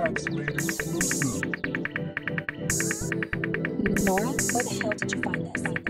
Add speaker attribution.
Speaker 1: Nora, where the hell did you find this?